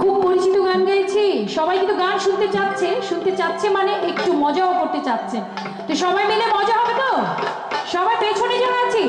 খুব পরিচিত গান গাইছি। সবাই কিন্তু গান শুনতে চাচ্ছে। শুনতে চাচ্ছে মানে একটু মজাও করতে চাচ্ছে। তো সবাই মিলে মজা হবে তো? সবাই পেছনে যারা আছি।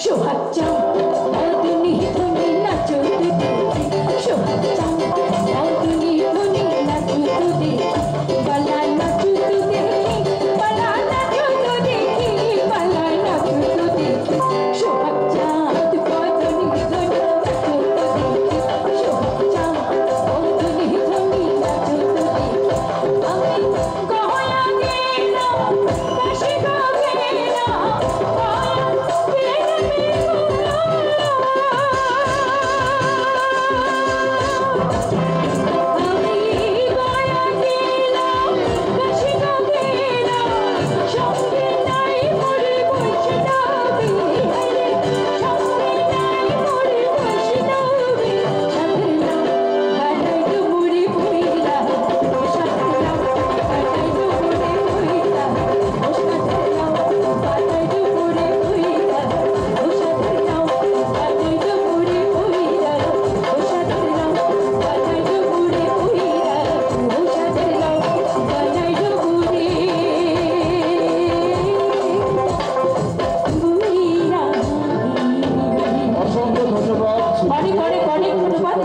秀海江 অসংখ্য ধন্যবাদ। অনেক অনেক অনেক ধন্যবাদ।